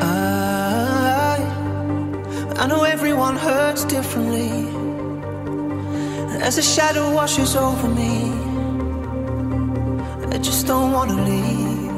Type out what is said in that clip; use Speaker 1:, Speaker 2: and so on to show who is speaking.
Speaker 1: I, know everyone hurts differently. As a shadow washes over me, I just don't wanna leave.